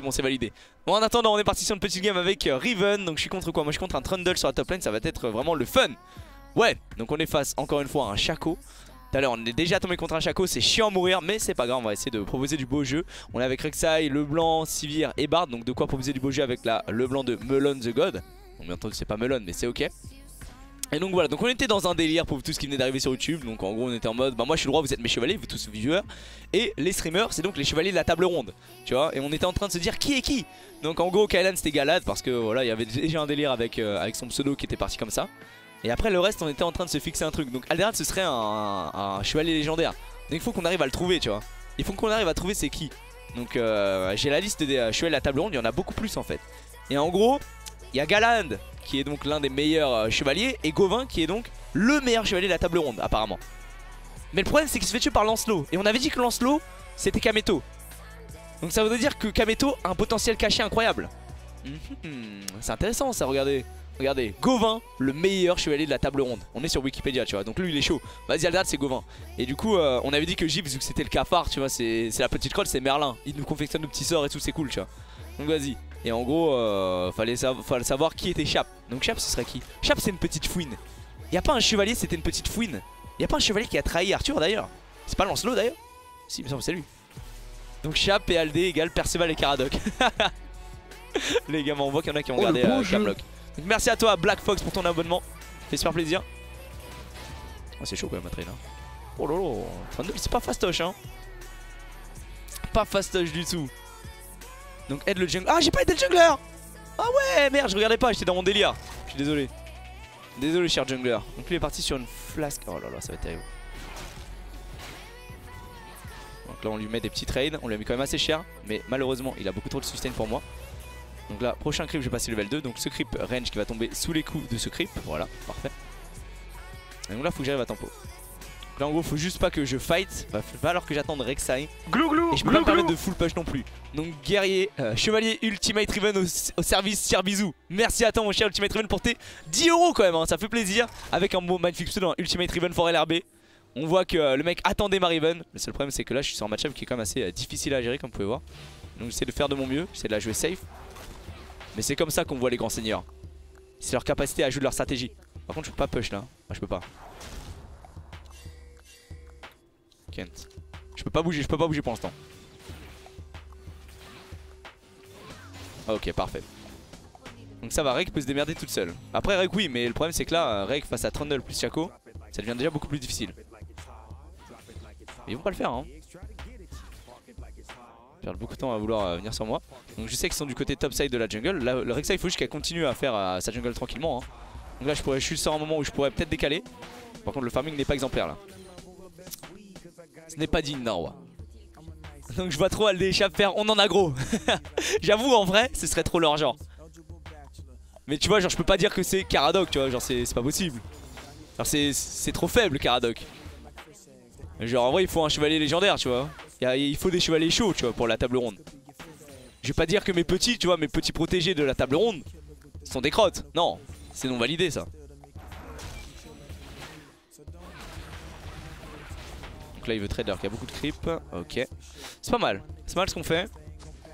bon, c'est validé. Bon, en attendant, on est parti sur une petite game avec euh, Riven. Donc, je suis contre quoi? Moi, je suis contre un Trundle sur la top lane. Ça va être vraiment le fun. Ouais, donc on est face encore une fois à un Chaco. Tout à l'heure, on est déjà tombé contre un Chaco. C'est chiant à mourir, mais c'est pas grave. On va essayer de proposer du beau jeu. On est avec Rek'Sai, Leblanc, Sivir et Bard. Donc, de quoi proposer du beau jeu avec la Leblanc de Melon the God? Bon, bien entendu, c'est pas Melon, mais c'est ok. Et donc voilà, donc on était dans un délire pour tout ce qui venait d'arriver sur YouTube. Donc en gros on était en mode, bah moi je suis le roi, vous êtes mes chevaliers, vous tous viewers. Et les streamers, c'est donc les chevaliers de la table ronde Tu vois, et on était en train de se dire qui est qui? Donc en gros Kylan c'était Galad parce que voilà, il y avait déjà un délire avec, euh, avec son pseudo qui était parti comme ça. Et après le reste on était en train de se fixer un truc. Donc Alderan ce serait un, chevalier légendaire. Donc il faut qu'on arrive à le trouver tu vois. Il faut qu'on arrive à trouver c'est qui. Donc euh, j'ai la liste des euh, chevaliers de la table ronde, il y en a beaucoup plus en fait. Et en gros, il y a Galand qui est donc l'un des meilleurs euh, chevaliers, et Gauvin qui est donc le meilleur chevalier de la table ronde apparemment. Mais le problème c'est qu'il se fait tuer par Lancelot, et on avait dit que Lancelot c'était Kameto. Donc ça veut dire que Kameto a un potentiel caché incroyable. Mhm. c'est intéressant ça, regardez. Regardez, Gauvin, le meilleur chevalier de la table ronde. On est sur Wikipédia, tu vois. Donc lui, il est chaud. Vas-y, Aldad, c'est Gauvin. Et du coup, euh, on avait dit que Gibbs, vu que c'était le cafard, tu vois, c'est la petite crotte, c'est Merlin. Il nous confectionne nos petits sorts et tout, c'est cool, tu vois. Donc vas-y. Et en gros, euh, fallait, savoir qui était Chap. Donc Chap, ce serait qui? Chap, c'est une petite fouine. Y a pas un chevalier, c'était une petite fouine. Y a pas un chevalier qui a trahi Arthur d'ailleurs. C'est pas Lancelot d'ailleurs? Si, semble c'est lui. Donc Chap et Aldé égale Perceval et Caradoc. Les gars, on voit qu'il y en a qui ont oh, regardé euh, Donc merci à toi Black Fox pour ton abonnement. Fait super plaisir. Oh, c'est chaud quand même train. Hein. Oh lolo, c'est pas fastoche hein. Pas fastoche du tout. Donc aide le jungler. Ah j'ai pas aidé le jungler. Ah ouais merde je regardais pas j'étais dans mon délire. Je suis désolé. Désolé cher jungler. Donc lui est parti sur une flasque. Oh là là ça va être terrible. Donc là on lui met des petits trades On lui a mis quand même assez cher Mais malheureusement il a beaucoup trop de sustain pour moi. Donc là prochain creep je vais passer level 2 Donc ce creep range qui va tomber sous les coups de ce creep. Voilà parfait. Et donc là faut que j'arrive à tempo Là en gros faut juste pas que je fight. Va falloir que j'attende Rek'Sai glou, glou, Et je peux pas me permettre de full push non plus. Donc guerrier, euh, chevalier ultimate Riven au, service cher bisous Merci à toi mon cher ultimate Riven pour tes 10 euros quand même hein, Ça fait plaisir. Avec un beau magnifique pseudo ultimate Riven for LRB On voit que euh, le mec attendait ma Riven. Le seul problème c'est que là je suis sur un match-up qui est quand même assez euh, difficile à gérer comme vous pouvez voir. Donc j'essaie de faire de mon mieux, j'essaie de la jouer safe. Mais c'est comme ça qu'on voit les grands seigneurs. C'est leur capacité à jouer de leur stratégie. Par contre je peux pas push là, ah, je peux pas Je peux pas bouger, je peux pas bouger pour l'instant. Ah, ok, parfait. Donc ça va, Rek peut se démerder toute seule. Après Rek oui, mais le problème c'est que là, Rek face à Trundle plus Chaco, ça devient déjà beaucoup plus difficile. Mais ils vont pas le faire hein. Perdre beaucoup de temps à vouloir euh, venir sur moi. Donc je sais qu'ils sont du côté top side de la jungle. Là, le Rek'Sai il faut juste qu'elle continue à faire euh, sa jungle tranquillement. Hein. Donc là je pourrais, je suis sur un moment où je pourrais peut-être décaler. Par contre le farming n'est pas exemplaire là. Ce n'est pas digne d'un roi. Donc je vois trop Aldé échappe faire on en a gros. J'avoue en vrai ce serait trop leur genre. Mais tu vois genre je peux pas dire que c'est Caradoc tu vois genre c'est pas possible. C'est trop faible Caradoc. Genre en vrai il faut un chevalier légendaire tu vois. Il faut des chevaliers chauds tu vois pour la table ronde. Je vais pas dire que mes petits tu vois mes petits protégés de la table ronde sont des crottes. Non c'est non validé ça. Là il veut trader y a beaucoup de creep. Ok. C'est pas mal. C'est mal ce qu'on fait.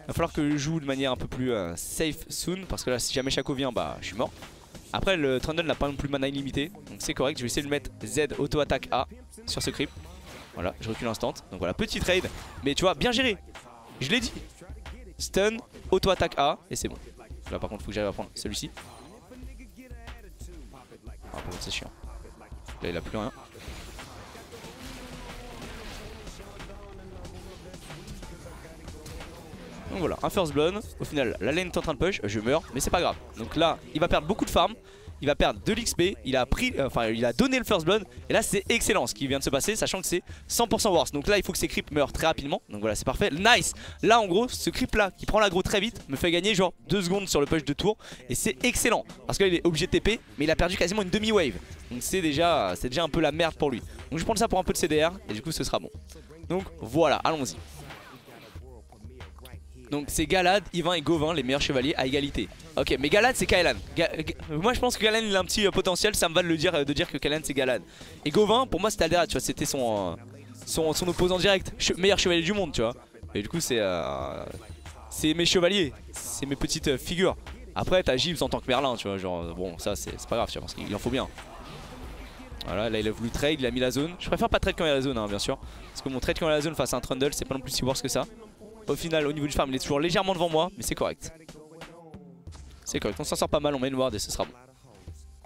Il va falloir que je joue de manière un peu plus euh, safe soon. Parce que là si jamais Chaco vient bah je suis mort. Après le Trundle n'a pas non plus mana illimité. Donc c'est correct. Je vais essayer de mettre Z auto attaque A sur ce creep. Voilà je recule instant. Donc voilà petit trade. Mais tu vois bien géré. Je l'ai dit. Stun, auto attaque A et c'est bon. Là par contre faut que j'arrive à prendre celui-ci. Ah par contre c'est chiant. Là il a plus rien. Donc voilà, un first blood. Au final, la lane est en train de push. Je meurs, mais c'est pas grave. Donc là, il va perdre beaucoup de farm. Il va perdre de l'XP, il a pris, euh, enfin il a donné le first blood Et là c'est excellent ce qui vient de se passer Sachant que c'est 100% worse Donc là il faut que ces creeps meurent très rapidement Donc voilà c'est parfait, nice Là en gros ce creep là qui prend l'aggro très vite Me fait gagner genre 2 secondes sur le push de tour Et c'est excellent Parce qu'il est obligé de TP Mais il a perdu quasiment une demi-wave Donc c'est déjà, déjà un peu la merde pour lui Donc je vais ça pour un peu de CDR Et du coup ce sera bon Donc voilà allons-y donc c'est Galad, Yvain et Gauvin les meilleurs chevaliers à égalité Ok mais Galad c'est Kaelan Moi je pense que Kaelan il a un petit euh, potentiel Ça me va de, le dire, euh, de dire que Kaelan c'est Galad Et Gauvin pour moi c'était Alderat tu vois C'était son, euh, son, opposant direct Meilleur chevalier du monde tu vois Et du coup c'est c'est mes chevaliers, c'est mes petites figures. Après t'as Gibbs en tant que Merlin tu vois genre bon ça c'est pas grave tu vois parce qu'il en faut bien. Voilà là il a voulu trade, il a mis la zone. Je préfère pas trade quand il y a la zone hein, bien sûr. Parce que mon trade quand il y a la zone face à un Trundle c'est pas non plus si worse que ça. Au final au niveau du farm il est toujours légèrement devant moi mais c'est correct. C'est correct, on s'en sort pas mal, on met une ward et ce sera bon.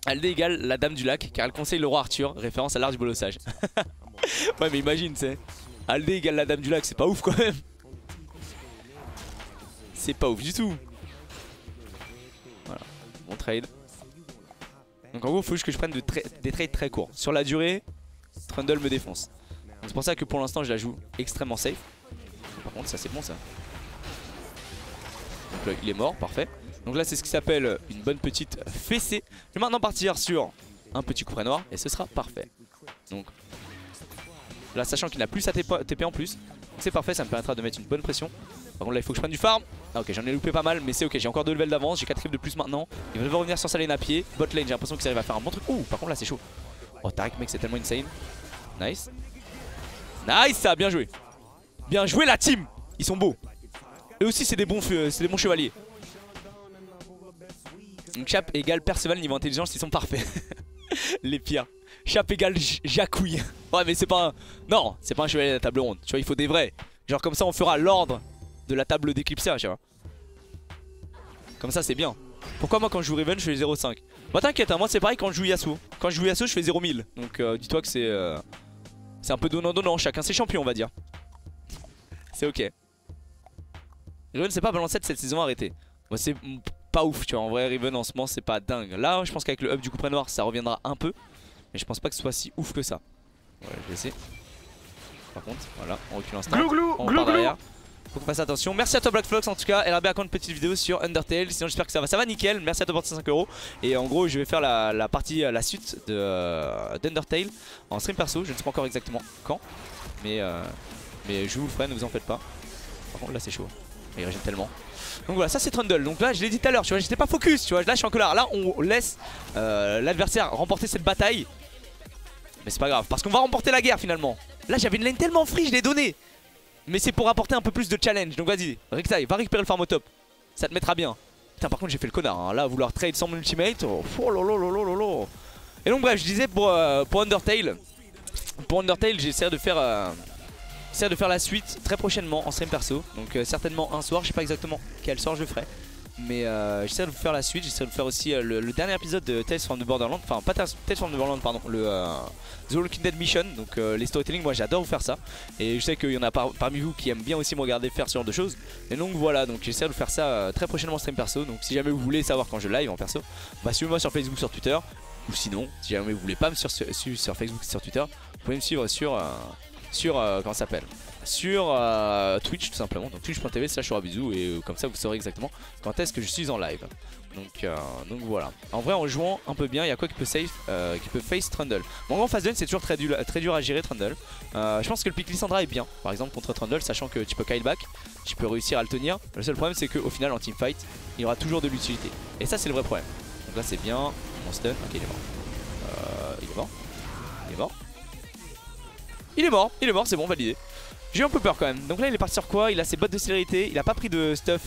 Aldé égale la dame du lac car elle conseille le roi Arthur, référence à l'art du bolossage. ouais mais imagine c'est Aldé égale la dame du lac, c'est pas ouf quand même. C'est pas ouf du tout. Voilà, bon trade. Donc en gros, faut juste que je prenne des trades très courts. Sur la durée, Trundle me défonce. C'est pour ça que pour l'instant, je la joue extrêmement safe. Par contre, ça c'est bon ça. Donc là, il est mort, parfait. Donc là, c'est ce qui s'appelle une bonne petite fessée. Je vais maintenant partir sur un petit couperet noir et ce sera parfait. Donc là, sachant qu'il n'a plus sa TP en plus, c'est parfait, ça me permettra de mettre une bonne pression. Par contre là il faut que je prenne du farm ah, Ok j'en ai loupé pas mal mais c'est ok j'ai encore deux levels d'avance J'ai 4 kills de plus maintenant Il va devoir revenir sur sa lane à pied Bot lane j'ai l'impression qu'il arrive à faire un bon truc Ouh par contre là c'est chaud Oh Tarek mec c'est tellement insane Nice Nice ça bien joué Bien joué la team Ils sont beaux Eux aussi c'est des bons des bons chevaliers Donc Chap égale Perceval niveau intelligence ils sont parfaits Les pires Chap égale Jacouille Ouais mais c'est pas un... Non c'est pas un chevalier de la table ronde Tu vois il faut des vrais Genre comme ça on fera l'ordre de la table d'éclipsage. Comme ça c'est bien. Pourquoi moi quand je joue Riven je fais 0,5 Bah t'inquiète, hein, moi c'est pareil quand je joue Yasuo. Quand je joue Yasuo je fais 0,1000. Donc euh, dis-toi que c'est euh, c'est un peu donnant-donnant, chacun ses champions on va dire. C'est ok. Riven c'est pas balance cette saison arrêtée. Moi c'est pas ouf tu vois, en vrai Riven en ce moment c'est pas dingue. Là je pense qu'avec le up du coup noir ça reviendra un peu. Mais je pense pas que ce soit si ouf que ça. Ouais je vais essayer. Par contre, voilà, on recule instant. on part derrière. Faut qu'on fasse attention. Merci à toi Blackflux en tout cas. Elle a bien une petite vidéo sur Undertale. Sinon j'espère que ça va. Ça va nickel. Merci à toi pour tes 5 euros. Et en gros je vais faire la, partie, la suite euh, d'Undertale en stream perso. Je ne sais pas encore exactement quand. Mais, euh, mais je vous le ferai, ne vous en faites pas. Par contre là c'est chaud. Il régène tellement. Donc voilà, ça c'est Trundle. Donc là, je l'ai dit tout à l'heure, tu vois, j'étais pas focus, tu vois. Là, je suis en colère. Là, on laisse euh, l'adversaire remporter cette bataille. Mais c'est pas grave, parce qu'on va remporter la guerre finalement. Là, j'avais une lane tellement free, je l'ai donné. Mais c'est pour apporter un peu plus de challenge. Donc vas-y, Rek'Sai, va récupérer le farm au top. Ça te mettra bien. Putain, par contre, j'ai fait le connard. Hein. Là, vouloir trade sans mon ultimate. Oh, oh Et donc, bref, je disais pour, euh, pour Undertale. Pour Undertale, j'essaie de faire. Euh, de faire la suite très prochainement en stream perso. Donc, euh, certainement un soir. Je sais pas exactement quel soir je ferai. Mais euh, j'essaie de vous faire la suite, j'essaie de vous faire aussi euh, le, dernier épisode de Tales from the Borderland, enfin pas Tales from the Borderland pardon, le euh, The Walking Dead Mission, donc les storytelling moi j'adore vous faire ça. Et je sais qu'il y en a parmi vous qui aiment bien aussi me regarder faire ce genre de choses. Et donc voilà. Donc j'essaie de vous faire ça très prochainement en stream perso. Donc si jamais vous voulez savoir quand je live en perso bah suivez-moi sur Facebook sur Twitter. Ou sinon si jamais vous voulez pas me suivre sur, Facebook sur Twitter vous pouvez me suivre sur, sur comment ça s'appelle? Sur euh, Twitch tout simplement. Donc twitch.tv slash bisous et euh, comme ça vous saurez exactement quand est-ce que je suis en live. Donc, euh, donc voilà. En vrai en jouant un peu bien il y a quoi qui peut safe qui peut face Trundle? Bon en phase 2 c'est toujours très, très dur à gérer Trundle. Je pense que le pick Lissandra est bien par exemple contre Trundle sachant que tu peux kyle back tu peux réussir à le tenir. Le seul problème c'est qu'au final en teamfight il y aura toujours de l'utilité. Et ça c'est le vrai problème. Donc là c'est bien. Mon stun. Ok il est mort. Il est mort. Il est mort il est mort, il est mort, c'est bon, validé. J'ai un peu peur quand même. Donc là il est parti sur quoi? Il a ses bottes de célérité. Il a pas pris de stuff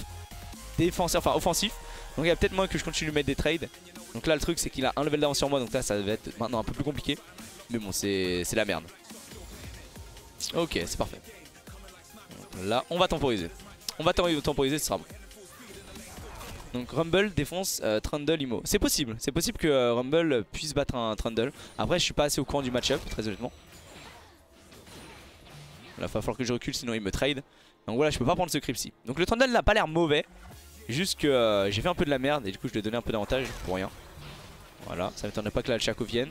défenseur, enfin offensif. Donc il y a peut-être moins que je continue de mettre des trades. Donc là le truc c'est qu'il a un level d'avance sur moi. Donc là ça va être maintenant un peu plus compliqué. Mais bon c'est la merde. Ok c'est parfait. là on va temporiser. On va temporiser ce sera bon. Donc Rumble défonce euh, Trundle Imo. C'est possible, c'est possible que euh, Rumble puisse battre un Trundle. Après je suis pas assez au courant du match-up très honnêtement. Il va falloir que je recule, sinon il me trade. Donc voilà, je peux pas prendre ce Cripsy. Donc le Trundle n'a pas l'air mauvais. Juste que euh, j'ai fait un peu de la merde et du coup je lui ai donné un peu d'avantage pour rien. Voilà, ça m'étonnerait pas que la Chaco vienne.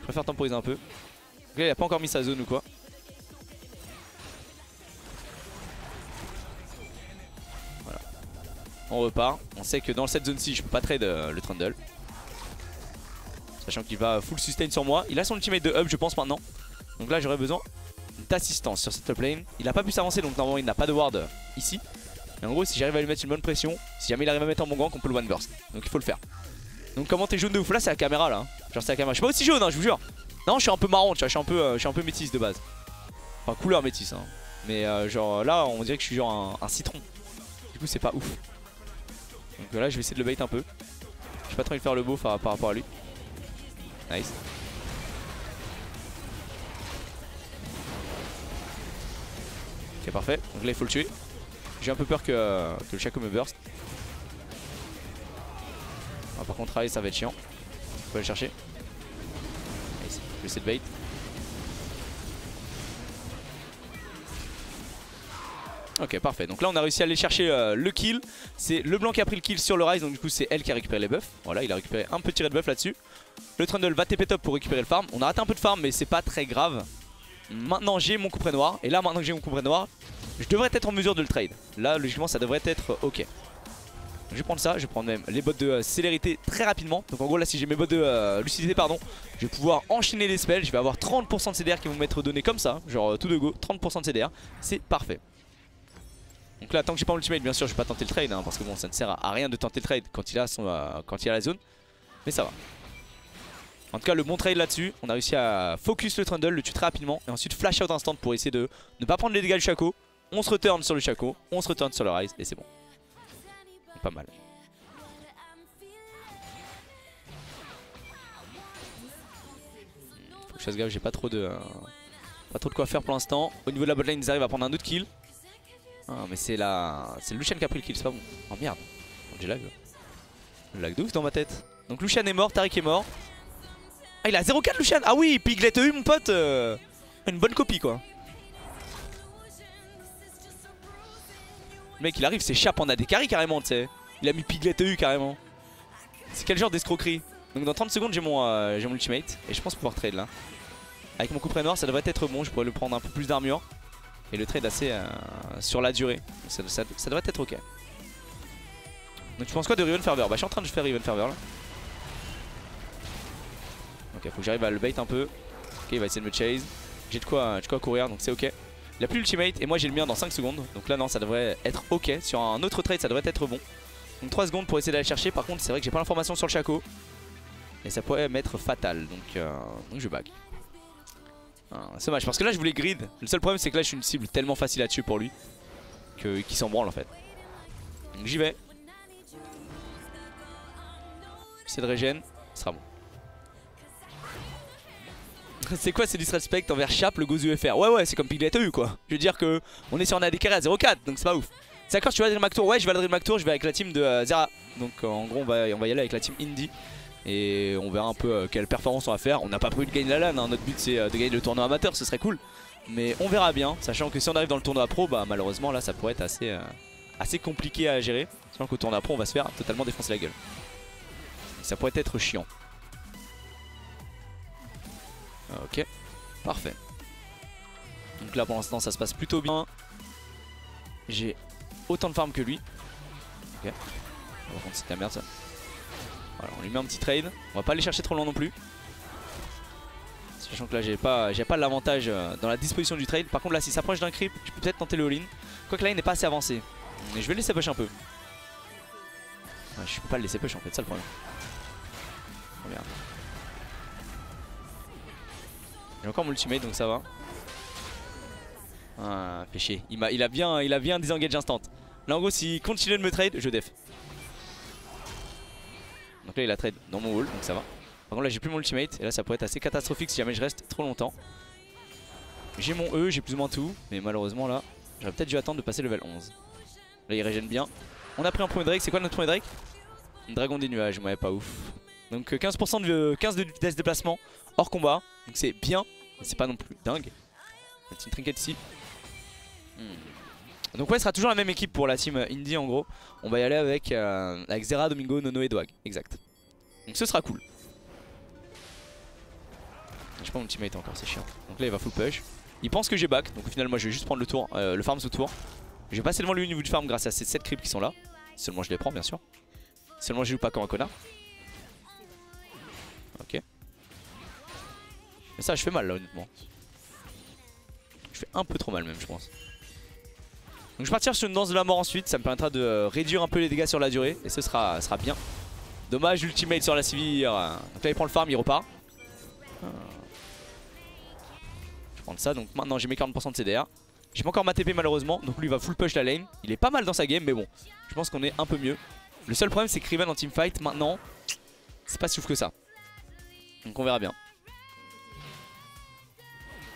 Je préfère temporiser un peu. Donc là, il a pas encore mis sa zone ou quoi. Voilà. On repart. On sait que dans cette zone-ci, je peux pas trade euh, le Trundle. Sachant qu'il va full sustain sur moi. Il a son ultimate de hub, je pense, maintenant. Donc là, j'aurais besoin d'assistance sur cette top lane. Il n'a pas pu s'avancer donc normalement il n'a pas de ward ici. Mais en gros si j'arrive à lui mettre une bonne pression, si jamais il arrive à mettre en bon gang on peut le one burst. Donc il faut le faire. Donc comment t'es jaune de ouf? Là c'est la caméra là. Hein. Genre c'est la caméra. Je suis pas aussi jaune hein, je vous jure. Non je suis un peu marron tu vois, je suis un peu, euh, suis un métisse de base. Enfin couleur métisse hein. Mais euh, genre là on dirait que je suis genre un, citron. Du coup c'est pas ouf. Donc là je vais essayer de le bait un peu. Je vais pas trop envie de faire le beau par rapport à lui. Nice. Ok parfait, donc là il faut le tuer. J'ai un peu peur que, que le Chaco me burst. Ah, par contre, ça va être chiant. On peut aller chercher. Nice. Je vais essayer de bait. Ok parfait donc là on a réussi à aller chercher euh, le kill C'est le blanc qui a pris le kill sur le Rise donc du coup c'est elle qui a récupéré les buffs Voilà il a récupéré un petit red buff là-dessus Le Trundle va TP top pour récupérer le farm On a raté un peu de farm mais c'est pas très grave Maintenant j'ai mon couperet noir. Et là maintenant que j'ai mon couperet noir Je devrais être en mesure de le trade. Là logiquement ça devrait être ok. Je vais prendre ça, je vais prendre même les bottes de euh, célérité très rapidement. Donc en gros là si j'ai mes bottes de euh, lucidité pardon Je vais pouvoir enchaîner les spells. Je vais avoir 30% de CDR qui vont m'être donnés comme ça. Genre tout de go, 30% de CDR C'est parfait. Donc là, tant que j'ai pas ultimate, bien sûr, je vais pas tenter le trade. Hein, parce que bon, ça ne sert à rien de tenter le trade quand il a, euh, quand il a la zone. Mais ça va. En tout cas, le bon trade là-dessus. On a réussi à focus le Trundle, le tuer très rapidement. Et ensuite, flash out instant pour essayer de ne pas prendre les dégâts du Chaco. On se return sur le Chaco. On se return sur le Rise. Et c'est bon. pas mal. Faut que je fasse gaffe, j'ai pas trop de. Euh, pas trop de quoi faire pour l'instant. Au niveau de la botlane, ils arrivent à prendre un autre kill. Ah mais c'est la... C'est Lucian qui a pris le kill, c'est pas bon. Oh merde. Oh, j'ai lag. Lag de dans ma tête. Donc Lucian est mort, Tariq est mort. Ah il a 0-4 Lucian Ah oui, Piglet EU mon pote euh, Une bonne copie quoi. Le mec il arrive, c'est Chap en AD carry carrément tu sais. Il a mis Piglet EU carrément. C'est quel genre d'escroquerie? Donc dans 30 secondes j'ai mon, euh, mon ultimate et je pense pouvoir trade là. Avec mon coup près noir ça devrait être bon, je pourrais le prendre un peu plus d'armure. Et le trade assez euh, sur la durée. Ça, devrait être ok. Donc tu penses quoi de Riven Fervor Bah je suis en train de faire Riven Fervor là. Ok faut que j'arrive à le bait un peu. Ok il va essayer de me chase. J'ai de quoi, quoi courir donc c'est ok. Il a plus l'ultimate et moi j'ai le mien dans 5 secondes. Donc là non ça devrait être ok. Sur un autre trade ça devrait être bon. Donc 3 secondes pour essayer d'aller chercher. Par contre c'est vrai que j'ai pas l'information sur le Chaco. Et ça pourrait m'être fatal. Donc, euh, donc je back. Ah, c'est dommage parce que là je voulais grid. Le seul problème c'est que là je suis une cible tellement facile à tuer pour lui qu'il s'en branle en fait. Donc j'y vais. C'est de régène, ce sera bon. c'est quoi ces disrespect envers Chap le Gozu FR Ouais ouais c'est comme Piglet eu quoi. Je veux dire que on est sur un AD carré à 0,4 donc c'est pas ouf. C'est d'accord tu vas drill tour Ouais je vais drill tour je vais avec la team de euh, Zera. Donc euh, en gros on va, on va y aller avec la team Indie. Et on verra un peu euh, quelle performance on va faire. On n'a pas prévu de gagner la LAN, hein. notre but c'est de gagner le tournoi amateur, ce serait cool. Mais on verra bien, sachant que si on arrive dans le tournoi pro, bah malheureusement là ça pourrait être assez, assez compliqué à gérer. Sachant qu'au tournoi pro on va se faire totalement défoncer la gueule. Ça pourrait être chiant. Ok, parfait. Donc là pour l'instant ça se passe plutôt bien. J'ai autant de farm que lui. Ok. Par contre c'est la merde ça on lui met un petit trade. On va pas aller chercher trop loin non plus. Sachant que là j'ai pas, pas l'avantage euh, dans la disposition du trade. Par contre là s'il s'approche d'un creep, je peux peut-être tenter le all-in. Quoique là il n'est pas assez avancé. Mais je vais le laisser push un peu. je peux pas le laisser push en fait, ça le problème. J'ai encore mon ultimate donc ça va. Ah. Il, a, il, a bien, il a bien instant. Là en gros s'il continue de me trade, je def. Donc là il a trade dans mon wall donc ça va. Par contre là j'ai plus mon ultimate et là ça pourrait être assez catastrophique si jamais je reste trop longtemps. J'ai mon E, j'ai plus ou moins tout, mais malheureusement là j'aurais peut-être dû attendre de passer level 11. Là il régène bien. On a pris un point Drake, c'est quoi notre point Drake? Dragon des nuages, ouais pas ouf. Donc 15% euh, de 15 de vitesse déplacement hors combat, donc c'est bien, c'est pas non plus dingue. Une petite trinket ici. Hmm. Donc ouais, ce sera toujours la même équipe pour la team Indie en gros. On va y aller avec, euh, avec Zera, Domingo, Nono et Dwag. Exact. Donc ce sera cool. J'ai pas mon teammate encore, c'est chiant. Donc là il va full push. Il pense que j'ai back, donc au final moi je vais juste prendre le tour, euh, le farm sous tour. Je vais passer devant lui au niveau du farm grâce à ces 7 creeps qui sont là. Seulement je les prends bien sûr. Seulement je joue pas comme un connard. Ok. Mais ça je fais mal là honnêtement. Je fais un peu trop mal même je pense. Donc je vais partir sur une danse de la mort ensuite, ça me permettra de euh, réduire un peu les dégâts sur la durée et ce sera, sera bien. Dommage, ultimate sur la civire. Donc là il prend le farm, il repart. Je vais prendre ça, donc maintenant j'ai mes 40% de CDR. J'ai pas encore ma TP malheureusement, donc lui il va full push la lane. Il est pas mal dans sa game, mais bon, je pense qu'on est un peu mieux. Le seul problème c'est que Riven en teamfight maintenant, c'est pas si ouf que ça. Donc on verra bien.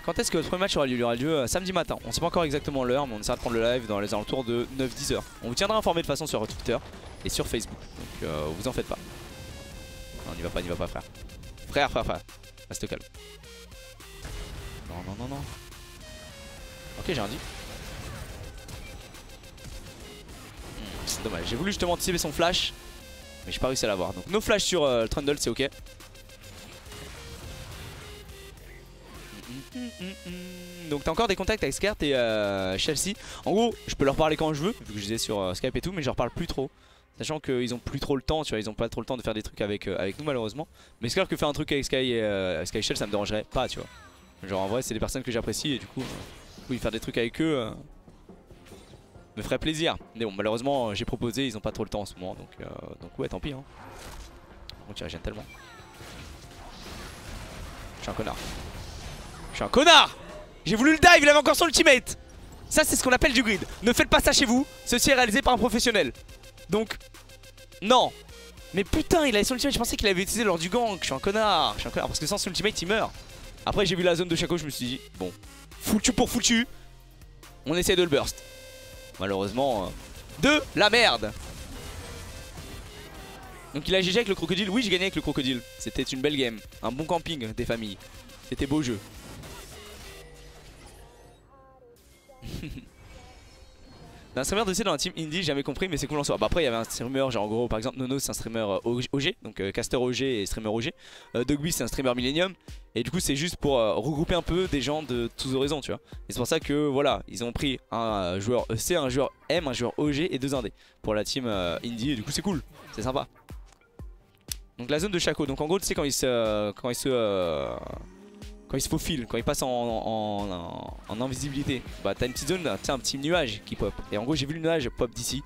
Quand est-ce que votre premier match aura lieu? Il aura lieu euh, samedi matin. On sait pas encore exactement l'heure, mais on essaiera de prendre le live dans les alentours de 9-10 heures. On vous tiendra informé de toute façon sur Twitter et sur Facebook. Donc euh, vous en faites pas. Non, n'y va pas, n'y va pas, frère. Frère, frère, frère. Reste calme. Non, non, non, non. Ok, j'ai rien dit. Hmm, c'est dommage. J'ai voulu justement anticiper son flash, mais j'ai pas réussi à l'avoir. Donc, nos flash sur euh, le Trundle, c'est ok. Donc t'as encore des contacts avec Skart et euh, Chelsea. En gros, je peux leur parler quand je veux, vu que je disais sur euh, Skype et tout, mais je leur parle plus trop. Sachant qu'ils ont plus trop le temps, tu vois, ils ont pas trop le temps de faire des trucs avec, euh, nous malheureusement. Mais c'est que faire un truc avec Sky et Sky Shell, ça me dérangerait pas, tu vois. Genre en vrai, c'est des personnes que j'apprécie et du coup, oui, faire des trucs avec eux me ferait plaisir. Mais bon, malheureusement, j'ai proposé, ils ont pas trop le temps en ce moment, donc, donc ouais, tant pis. Hein. On tire tellement. Je suis un connard. Je suis un connard. J'ai voulu le dive, il avait encore son ultimate. Ça c'est ce qu'on appelle du grid. Ne faites pas ça chez vous, ceci est réalisé par un professionnel. Donc, non. Mais putain, il avait son ultimate, je pensais qu'il avait utilisé lors du gang. Je suis un connard, je suis un connard, parce que sans son ultimate il meurt. Après j'ai vu la zone de Chaco, je me suis dit, bon, foutu pour foutu, on essaie de le burst. Malheureusement, euh, de la merde. Donc il a GG avec le crocodile, oui j'ai gagné avec le crocodile. C'était une belle game, un bon camping des familles. C'était beau jeu un streamer de dans la team indie, jamais compris, mais c'est cool en soi. Bah après, il y avait un streamer, genre en gros, par exemple, Nono, c'est un streamer euh, OG, donc euh, Caster OG et streamer OG. Euh, Dogby, c'est un streamer Millennium. Et du coup, c'est juste pour regrouper un peu des gens de tous horizons, tu vois. Et c'est pour ça que voilà, ils ont pris un joueur EC, un joueur M, un joueur OG et deux indés pour la team indie. Et du coup, c'est cool, c'est sympa. Donc la zone de Chaco, donc en gros, tu sais. Quand il se quand il se faufile, quand il passe en, invisibilité, bah t'as une petite zone, t'as un petit nuage qui pop. Et en gros j'ai vu le nuage pop d'ici.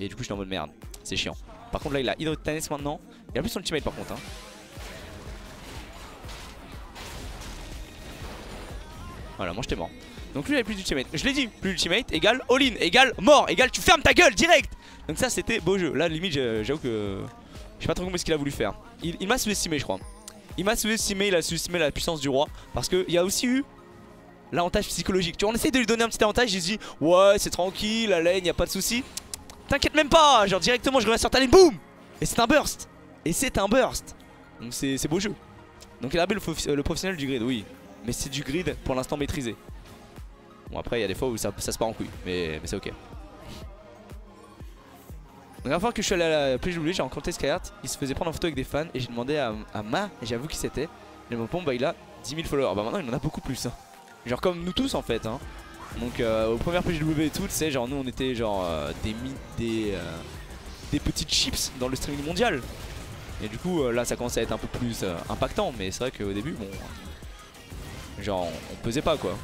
Et du coup j'étais en mode merde, c'est chiant. Par contre là il a Hydro maintenant. Il a plus son ultimate par contre. Hein. Voilà, moi j'étais mort. Donc lui il avait plus d'ultimate. Je l'ai dit, plus d'ultimate égale all-in, égale mort, égale tu fermes ta gueule direct. Donc ça c'était beau jeu. Là limite j'avoue que je sais pas trop comment ce qu'il a voulu faire. Il, il m'a sous-estimé je crois. Il m'a sous-estimé, il a sous-estimé la puissance du roi. Parce qu'il y a aussi eu l'avantage psychologique. Tu vois, on essaie de lui donner un petit avantage. Il se dit, ouais, c'est tranquille, la lane, y a pas de souci. T'inquiète même pas, genre directement, je reviens sur ta lane, boum Et c'est un burst. Et c'est un burst. Donc c'est beau jeu. Donc il a appelé le, professionnel du grid, oui. Mais c'est du grid pour l'instant maîtrisé. Bon, après, il y a des fois où ça, se part en couille. Mais c'est ok. La dernière fois que je suis allé à la PGW, j'ai rencontré Skyheart, il se faisait prendre en photo avec des fans et j'ai demandé à, Ma, j'avoue qui c'était. Et mon pompe, bah, il a 10 000 followers. Bah maintenant il en a beaucoup plus. Hein. Genre comme nous tous en fait. Hein. Donc euh, aux premières PGW et tout, tu sais, genre nous on était genre euh, des, des, euh, des petites chips dans le streaming mondial. Et du coup là ça commence à être un peu plus impactant, mais c'est vrai qu'au début, bon, genre on pesait pas quoi.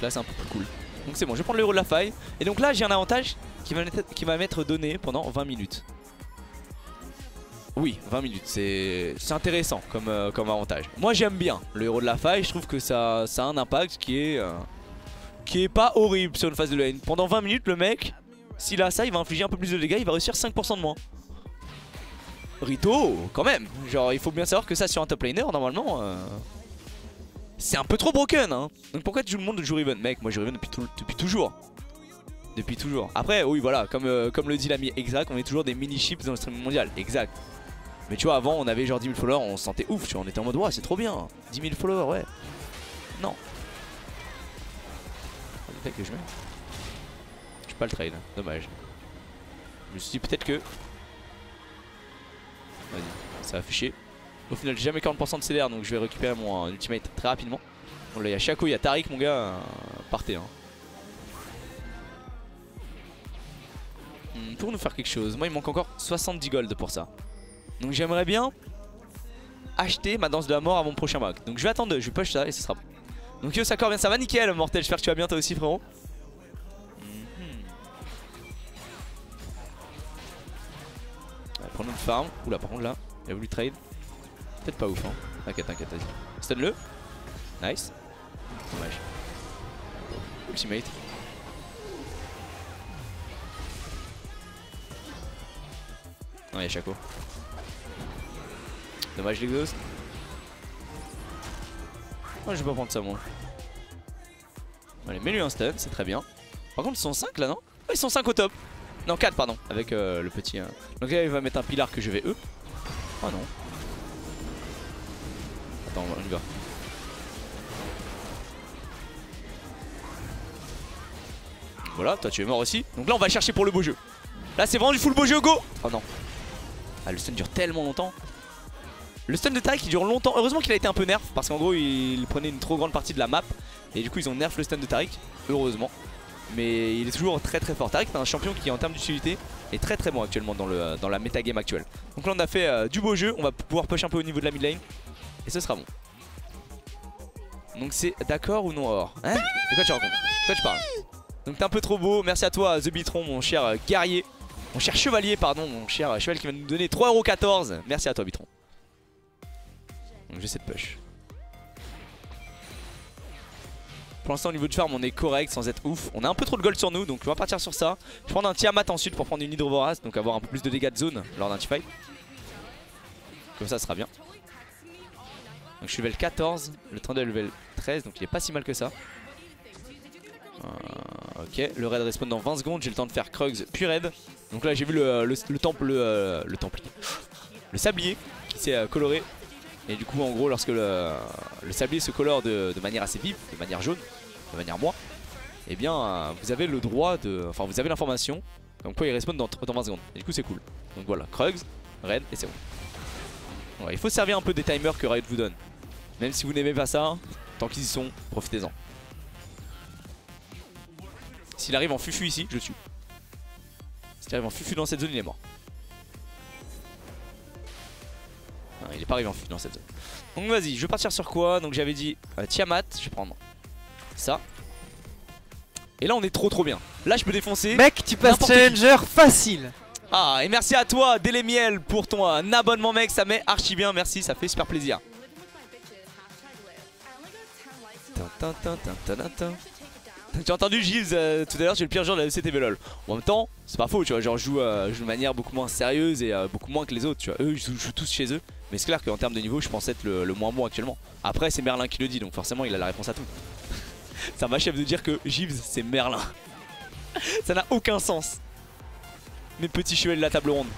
là c'est un peu plus cool. Donc c'est bon, je vais prendre le héros de la faille. Et donc là j'ai un avantage qui va m'être donné pendant 20 minutes. Oui, 20 minutes, c'est intéressant comme, euh, comme avantage. Moi j'aime bien le héros de la faille, je trouve que ça, a un impact qui est, euh, qui est pas horrible sur une phase de lane. Pendant 20 minutes, le mec, s'il a ça, il va infliger un peu plus de dégâts, il va réussir 5% de moins. Rito, quand même, genre il faut bien savoir que ça sur un top laner, normalement, euh, c'est un peu trop broken. Hein. Donc pourquoi tout le monde joue Riven? Mec, moi je joue Riven depuis, depuis toujours. Depuis toujours. Après, oui, voilà, comme, euh, comme le dit l'ami exact, on est toujours des mini-chips dans le streaming mondial. Exact. Mais tu vois, avant, on avait genre 10 000 followers, on se sentait ouf, tu vois, on était en mode, ouais, c'est trop bien. 10 000 followers, ouais. Non. Le que je mets. Je pas le trade, dommage. Je me suis dit peut-être que. Vas-y, ça va fait Au final, j'ai jamais 40% de CDR, donc je vais récupérer mon ultimate très rapidement. Bon, là, il y a Shaco, il y a Tariq, mon gars. Euh, partez, hein. Pour nous faire quelque chose. Moi, il manque encore 70 gold pour ça. Donc j'aimerais bien acheter ma danse de la mort à mon prochain mag. Donc je vais attendre, je vais push ça et ce sera bon. Donc yo, ça bien, ça va nickel, mortel. J'espère que tu vas bien toi aussi, frérot. Mhm. Prends-nous une farm. Oula, par contre là, il a voulu trade. Peut-être pas ouf, hein. T'inquiète, t'inquiète, vas-y. Stun-le. Nice. Dommage. ultimate. Non, il y a Chaco. Dommage l'exhaust. Oh, je vais pas prendre ça moi. Allez, mets-lui un stun, c'est très bien. Par contre, ils sont 5 là, non? Oh, Ils sont 5 au top. Non, 4, pardon, avec euh, le petit. Euh. Donc là, il va mettre un pilar que je vais E. Oh non. Attends, on y va. Voilà, toi tu es mort aussi. Donc là, on va chercher pour le beau jeu. Là, c'est vraiment du full beau jeu, go Oh non. Ah, le stun dure tellement longtemps. Le stun de Taric il dure longtemps. Heureusement qu'il a été un peu nerf parce qu'en gros il prenait une trop grande partie de la map. Et du coup ils ont nerf le stun de Taric. Heureusement. Mais il est toujours très très fort. Taric c'est un champion qui en termes d'utilité est très très bon actuellement dans, le, dans la metagame actuelle. Donc là on a fait euh, du beau jeu. On va pouvoir push un peu au niveau de la mid lane. Et ce sera bon. Donc c'est d'accord ou non or Hein? De quoi tu racontes De quoi tu parles Donc t'es un peu trop beau. Merci à toi The Bitron mon cher euh, guerrier. Mon cher chevalier pardon. Mon cher cheval qui va nous donner 3,14€. Merci à toi Bitron. Donc j'ai cette push. Pour l'instant au niveau de farm on est correct sans être ouf. On a un peu trop de gold sur nous donc on va partir sur ça. Je vais prendre un Tiamat ensuite pour prendre une Hydrovorace donc avoir un peu plus de dégâts de zone lors d'un fight. Comme ça, ça sera bien. Donc je suis level 14, le Trundle level 13 donc il est pas si mal que ça. Euh, ok, le raid respawn dans 20 secondes, j'ai le temps de faire Krugs puis raid. Donc là j'ai vu le, le, temple, le, le temple, le sablier qui s'est euh, coloré et du coup en gros lorsque le, sablier se colore de, manière assez vive, de manière jaune, de manière moi, et eh bien vous avez le droit de... Enfin vous avez l'information comme quoi il respawn dans, 20 secondes. Et du coup c'est cool. Donc voilà, Krugs, Red et c'est bon. il faut servir un peu des timers que Riot vous donne. Même si vous n'aimez pas ça, tant qu'ils y sont, profitez-en. S'il arrive en fufu ici, je le tue. S'il arrive en fufu dans cette zone, il est mort. il est pas arrivé en fuite dans cette zone. Donc vas-y, je vais partir sur quoi? Donc j'avais dit euh, Tiamat, je vais prendre ça. Et là on est trop trop bien. Là je peux défoncer. Mec, tu passes challenger facile. Ah, et merci à toi, Délémiel, pour ton euh, abonnement, mec. Ça met archi bien, merci, ça fait super plaisir. As entendu Gilles euh, tout à l'heure, es le pire joueur de la ECTV LOL. En même temps, c'est pas faux, tu vois. Genre, je joue, euh, de manière beaucoup moins sérieuse et euh, beaucoup moins que les autres, tu vois. Eux, je joue, tous chez eux. Mais c'est clair qu'en termes de niveau, je pense être le, moins bon actuellement. Après, c'est Merlin qui le dit, donc forcément, il a la réponse à tout. Ça m'achève de dire que Gibbs, c'est Merlin. Ça n'a aucun sens. Mes petits chevaliers de la table ronde.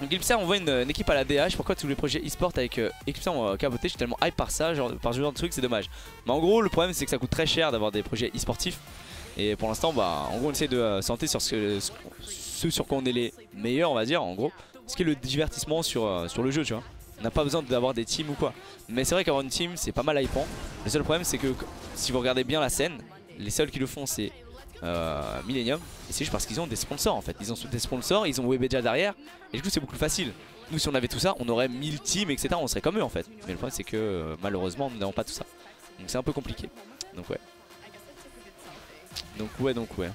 Donc on voit une, équipe à la DH. Pourquoi tous les projets e-sport avec euh, ont euh, capoté Je suis tellement hype par ça, genre, par ce genre de truc, c'est dommage. Mais en gros, le problème c'est que ça coûte très cher d'avoir des projets e-sportifs. Et pour l'instant, bah, en gros, on essaie de euh, sur ce, sur quoi on est les meilleurs, on va dire, en gros. Ce qui est le divertissement sur, euh, sur le jeu, tu vois. On n'a pas besoin d'avoir des teams ou quoi. Mais c'est vrai qu'avoir une team, c'est pas mal hypant. Le seul problème, c'est que si vous regardez bien la scène, les seuls qui le font, c'est euh, Millennium. Et c'est juste parce qu'ils ont des sponsors en fait. Ils ont des sponsors, ils ont Webedia derrière. Et du coup, c'est beaucoup plus facile. Nous, si on avait tout ça, on aurait 1000 teams, etc. On serait comme eux en fait. Mais le problème, c'est que euh, malheureusement, nous n'avons pas tout ça. Donc c'est un peu compliqué. Donc ouais. Donc ouais, donc ouais.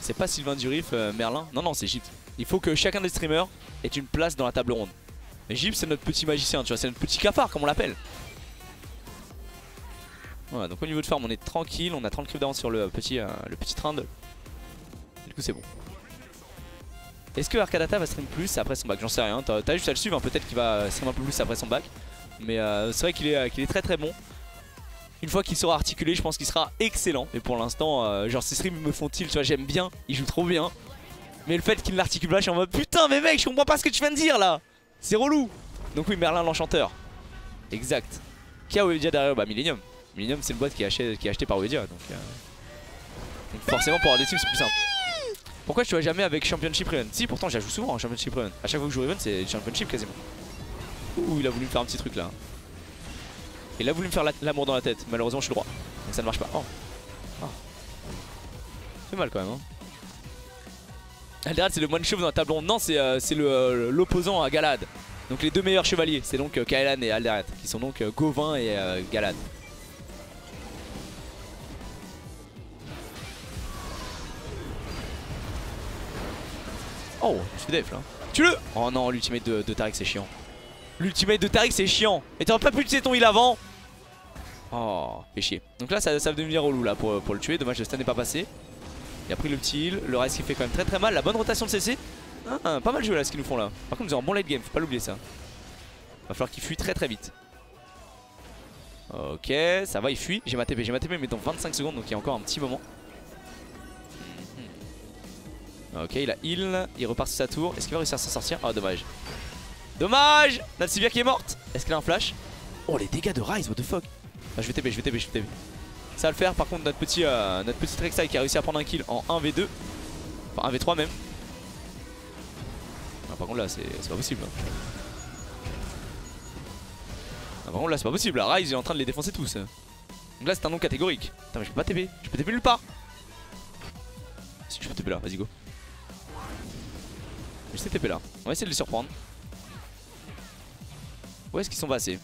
C'est pas Sylvain Durif, euh, Merlin. Non, non, c'est Gypt. Il faut que chacun des streamers ait une place dans la table ronde. Gypt, c'est notre petit magicien, tu vois. C'est notre petit cafard, comme on l'appelle. Voilà, donc au niveau de farm, on est tranquille. On a 30 creeps d'avance sur le petit, euh, le petit. Du coup, c'est bon. Est-ce que Arcadata va stream plus après son bac? J'en sais rien. T'as juste à le suivre. Hein. Peut-être qu'il va stream un peu plus après son bac. Mais euh, c'est vrai qu'il est, euh, est très très bon. Une fois qu'il sera articulé, je pense qu'il sera excellent. Mais pour l'instant, genre ces streams me font-ils, tu vois, j'aime bien. Il joue trop bien. Mais le fait qu'il l'articule pas, je suis en mode putain, mais mec, je comprends pas ce que tu viens de dire là. C'est relou. Donc oui, Merlin l'enchanteur. Exact. Qui a déjà derrière Bah, Millennium. Millennium c'est une boîte qui est achetée, par Wedia donc, euh, donc, forcément pour avoir des teams c'est plus simple. Pourquoi je joues jamais avec Championship Riven Si pourtant j'ajoute souvent en Championship Riven. A chaque fois que je joue Riven c'est Championship quasiment. Ouh il a voulu me faire un petit truc là. Il a voulu me faire l'amour dans la tête. Malheureusement je suis droit. Donc ça ne marche pas. Oh. oh. C'est mal quand même. Hein. C'est le moine chauve dans la table. Non c'est euh, euh, l'opposant à Galad. Donc les deux meilleurs chevaliers. C'est donc Kaelan et Alderad. Qui sont donc Gauvin et Galad. Oh, je suis def là. Tue-le Oh non, l'ultimate de, de Tarek c'est chiant. L'ultimate de Tariq c'est chiant. Et t'aurais pas pu utiliser ton heal avant Oh, fait chier. Donc là ça, ça va devenir relou là pour, pour le tuer. Dommage le stun n'est pas passé. Il a pris le petit heal. Le reste qui fait quand même très très mal. La bonne rotation de CC. Ah, pas mal joué là ce qu'ils nous font là. Par contre ils ont un bon late game, faut pas l'oublier ça. Va falloir qu'il fuit très très vite. Ok, ça va, il fuit. J'ai ma TP, j'ai ma TP mais dans 25 secondes donc il y a encore un petit moment. Ok, il a heal, il repart sur sa tour. Est-ce qu'il va réussir à s'en sortir? Oh, dommage. Dommage Natsivir qui est morte. Est-ce qu'elle a un flash? Oh, les dégâts de Rise, what the fuck? Ah, Je vais TP, je vais TP, je vais TP. Ça va le faire. Par contre, notre petit, euh, notre petit Rek'Sai qui a réussi à prendre un kill en 1v2. Enfin, 1v3 même. Ah, par contre, là, c'est pas possible. hein. Ah, par contre, là, c'est pas possible. Là, Rise est en train de les défoncer tous. Donc là, c'est un nom catégorique. Attends, mais je peux pas TP. Je peux TP nulle part. Si, je peux TP là. Vas-y, go. Je sais TP là. On va essayer de les surprendre. Où est-ce qu'ils sont passés?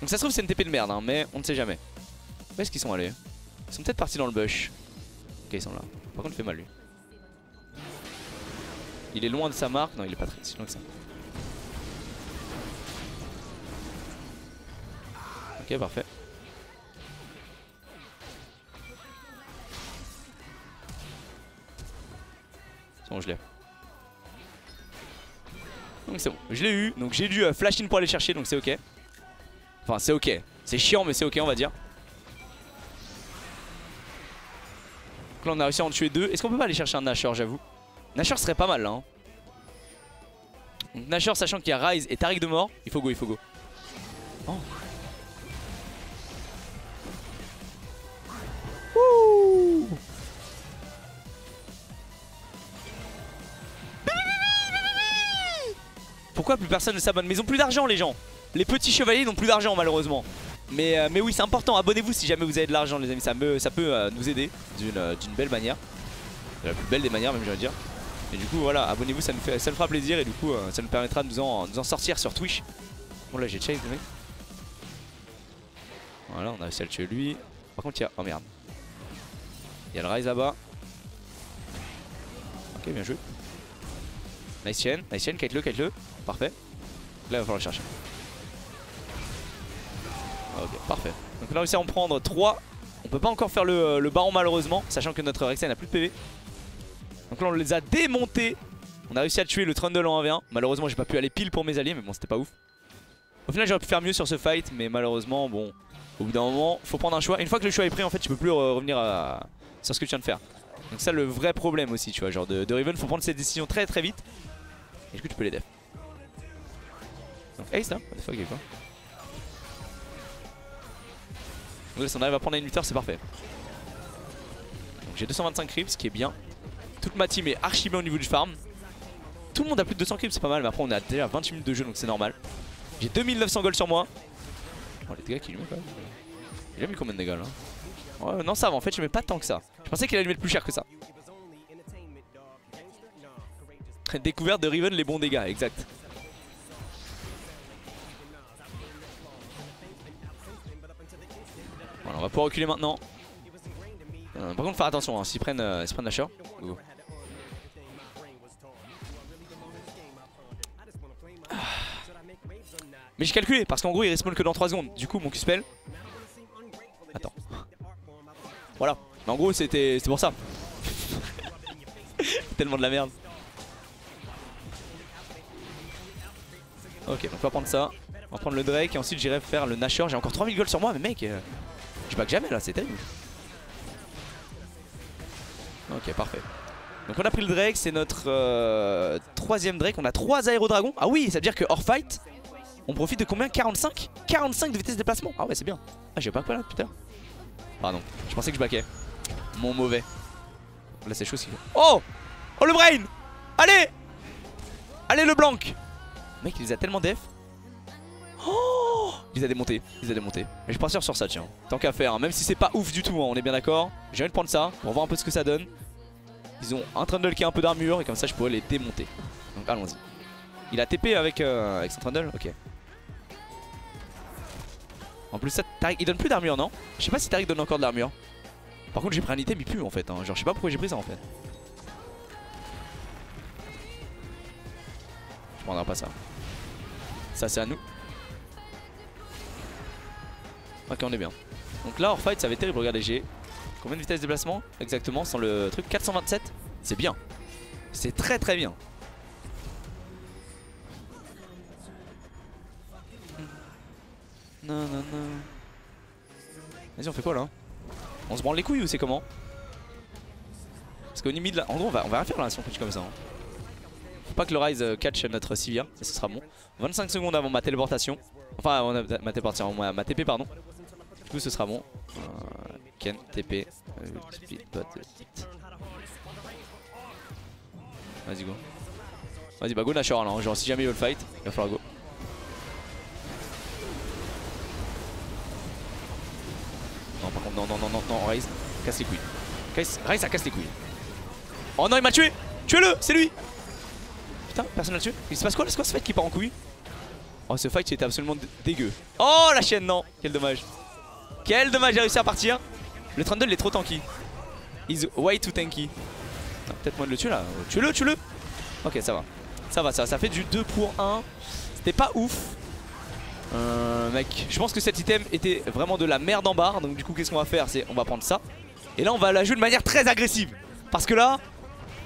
Donc ça se trouve c'est une TP de merde hein, mais on ne sait jamais. Où est-ce qu'ils sont allés? Ils sont peut-être partis dans le bush. Ok ils sont là. Par contre il fait mal lui. Il est loin de sa marque. Non il est pas très loin que ça. Ok parfait. Bon je l'ai. Donc c'est bon, je l'ai eu, donc j'ai dû euh, flash in pour aller chercher, donc c'est ok. Enfin c'est ok, c'est chiant mais c'est ok on va dire. Donc là on a réussi à en tuer deux. Est-ce qu'on peut pas aller chercher un Nashor j'avoue? Nashor serait pas mal là. Hein. Donc Nashor sachant qu'il y a Rise et Tariq de mort, il faut go, il faut go. Plus personne ne s'abonne. Mais ils ont plus d'argent les gens. Les petits chevaliers n'ont plus d'argent malheureusement. Mais, euh, mais oui c'est important, abonnez-vous si jamais vous avez de l'argent les amis. Ça, me, ça peut euh, nous aider d'une euh, belle manière. La plus belle des manières même j'allais dire. Et du coup voilà, abonnez-vous ça, nous fait, ça nous fera plaisir. Et du coup ça nous permettra de nous en, nous en sortir sur Twitch. Bon là j'ai chase le mec. Voilà on a réussi à le tuer lui. Par contre il y a... Oh merde. Il y a le Rise là-bas. Ok bien joué Nice chain, nice chain, kite-le, kite-le Parfait. Là, il va falloir le chercher. Ok, parfait. Donc on a réussi à en prendre 3. On peut pas encore faire le, le baron malheureusement, sachant que notre Rek'Sai n'a plus de PV. Donc là, on les a démontés. On a réussi à tuer le Trundle en 1v1. Malheureusement, j'ai pas pu aller pile pour mes alliés, mais bon, c'était pas ouf. Au final, j'aurais pu faire mieux sur ce fight, mais malheureusement, bon, au bout d'un moment, faut prendre un choix. Une fois que le choix est pris, en fait, tu peux plus revenir à... sur ce que tu viens de faire. Donc ça, le vrai problème aussi, tu vois, genre de, Riven, faut prendre ses décisions très très vite. Et du coup, tu peux les def. Donc Ace là What the quoi Donc là si on arrive à prendre un inhibiteur c'est parfait. Donc j'ai 225 creeps ce qui est bien. Toute ma team est archi bien au niveau du farm. Tout le monde a plus de 200 creeps c'est pas mal Mais après on a déjà 28 minutes de jeu donc c'est normal. J'ai 2900 gold sur moi. Oh les dégâts qu'il lui met quand même mis combien de dégâts là. Non ça va en fait je mets pas tant que ça Je pensais qu'il allait mettre plus cher que ça Découverte de Riven les bons dégâts exact Voilà, on va pouvoir reculer maintenant. Euh, par contre, faire attention, hein, s'ils prennent, euh, prennent. Go. Ah. Mais j'ai calculé parce qu'en gros il respawn que dans 3 secondes. Du coup, mon Q-spell. Attends. Voilà. Mais en gros, c'était pour ça. Tellement de la merde. Ok, donc on va prendre ça. On va prendre le Drake et ensuite j'irai faire le Nashor. J'ai encore 3000 gold sur moi, mais mec. Euh... Je back jamais là, c'est terrible. Ok, parfait. Donc on a pris le Drake, c'est notre euh, troisième Drake. On a trois aérodragons. Ah oui, ça veut dire que hors fight, on profite de combien? 45 45 de vitesse de déplacement? Ah ouais, c'est bien. Ah, j'ai pas quoi là, putain. Pardon, je pensais que je backais. Mon mauvais. Là, c'est chaud ce qu'il fait. Oh Oh le brain Allez Allez le blanc Mec, il les a tellement def. Oh Il les a démontés, il les a démontés. Mais je suis sur ça, tiens. Tant qu'à faire, hein. même si c'est pas ouf du tout, hein, on est bien d'accord. J'ai envie de prendre ça pour voir un peu ce que ça donne. Ils ont un Trundle qui a un peu d'armure et comme ça je pourrais les démonter. Donc allons-y. Il a TP avec, euh, avec son Trundle Ok. En plus ça, Tariq, il donne plus d'armure non? Je sais pas si Tariq donne encore de l'armure. Par contre j'ai pris un item il pue en fait. Hein. Genre je sais pas pourquoi j'ai pris ça en fait. Je prendrai pas ça. Ça c'est à nous. Ok on est bien. Donc là hors fight ça va être terrible, regardez j'ai combien de vitesse de déplacement exactement sans le truc 427 C'est bien. C'est très très bien. Non non non. Vas-y on fait quoi là? On se branle les couilles ou c'est comment Parce qu'au mid là, en gros on va, on va rien faire là si on continue comme ça. hein. Faut pas que le Rise euh, catch notre Sivir, et ce sera bon. 25 secondes avant ma téléportation. Enfin on a ma téléportation, ma, ma TP pardon. Du coup ce sera bon. Euh, Ken, TP, euh. Vas-y go. Vas-y bah go Nashor là, hein. genre si jamais il veut le fight, il va falloir go. Non non non non non Raze casse les couilles. Raze ça casse les couilles. Oh non il m'a tué Tuez-le C'est lui Putain personne l'a tué Il se passe quoi C'est quoi ce fight qui part en couille Oh ce fight était absolument dé- dégueu. Oh la chaîne non Quel dommage. Quel dommage j'ai réussi à partir. Le Trundle il est trop tanky. He's way too tanky. Peut-être moins de le tuer là. Tuez-le, tuez-le Ok ça va. Ça va, ça va. Ça fait du 2 pour 1. C'était pas ouf. Euh, mec, je pense que cet item était vraiment de la merde en barre. Donc du coup qu'est-ce qu'on va faire? C'est on va prendre ça. Et là on va la jouer de manière très agressive. Parce que là,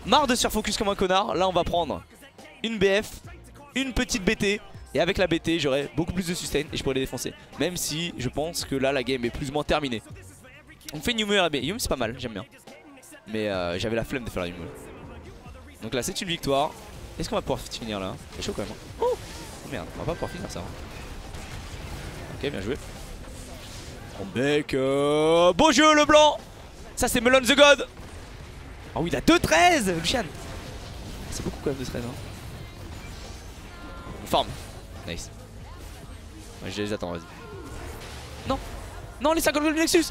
marre de se faire focus comme un connard. Là on va prendre une BF, une petite BT. Et avec la BT j'aurai beaucoup plus de sustain et je pourrais les défoncer. Même si je pense que là la game est plus ou moins terminée. On fait Yumu RB. Yumu c'est pas mal, j'aime bien. Mais euh, j'avais la flemme de faire la Yumu. Donc là c'est une victoire. Est-ce qu'on va pouvoir finir là? C'est chaud quand même. hein. Oh merde, on va pas pouvoir finir ça. hein. Ok, bien joué. Oh mec, euh... beau jeu le blanc Ça c'est Melon the God Ah oui, il a 2-13 Lucian C'est beaucoup quand même 2-13 hein. On forme. Nice. Ouais, je les attends, vas-y. Non Non, les 50 gold du Nexus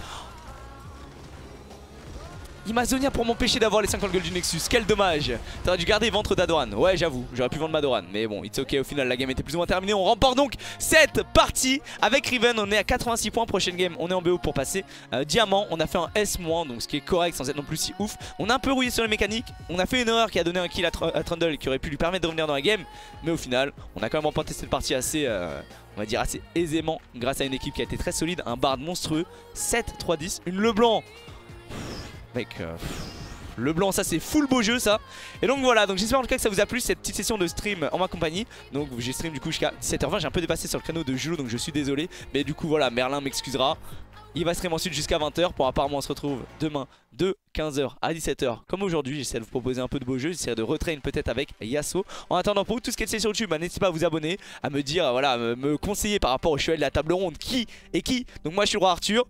Il m'a zonia pour m'empêcher d'avoir les 50 gold du Nexus, quel dommage. T'aurais dû garder ventre d'Adoran, ouais j'avoue, j'aurais pu vendre Madoran Mais bon, it's ok, au final la game était plus ou moins terminée. On remporte donc cette partie avec Riven. On est à 86 points, prochaine game on est en BO pour passer euh, Diamant, on a fait un S- donc ce qui est correct sans être non plus si ouf. On a un peu rouillé sur les mécaniques, on a fait une erreur qui a donné un kill à Trundle Qui aurait pu lui permettre de revenir dans la game. Mais au final, on a quand même remporté cette partie assez... euh, on va dire assez aisément grâce à une équipe qui a été très solide, un bard monstrueux, 7-3-10, une Leblanc Mec, euh, le blanc ça c'est full beau jeu ça. Et donc voilà. Donc j'espère en tout cas que ça vous a plu cette petite session de stream en ma compagnie. Donc j'ai stream du coup jusqu'à 17h20 J'ai un peu dépassé sur le créneau de Julo donc je suis désolé. Mais du coup voilà Merlin m'excusera. Il va stream ensuite jusqu'à 20h pour apparemment on se retrouve demain de 15h à 17h comme aujourd'hui J'essaie de vous proposer un peu de beaux jeux, j'essaie de retrain peut-être avec Yasuo En attendant pour tout ce qui est sur YouTube, bah, n'hésitez pas à vous abonner À me dire, voilà, me conseiller par rapport au cheval de la table ronde. Qui et qui? Donc moi je suis le roi Arthur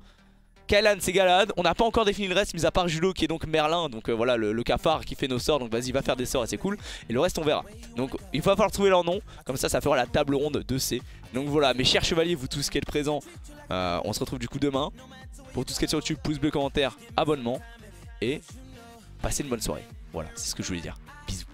Kailan c'est Galad, on n'a pas encore défini le reste mis à part Julo qui est donc Merlin. Donc euh, voilà le, cafard qui fait nos sorts. Donc vas-y va faire des sorts et c'est cool. Et le reste on verra. Donc il va falloir trouver leur nom. Comme ça ça fera la table ronde de C. Donc voilà mes chers chevaliers vous tous qui êtes présents euh, on se retrouve du coup demain. Pour tout ce qui est sur YouTube pouce bleu commentaire abonnement. Et passez une bonne soirée. Voilà c'est ce que je voulais dire. Bisous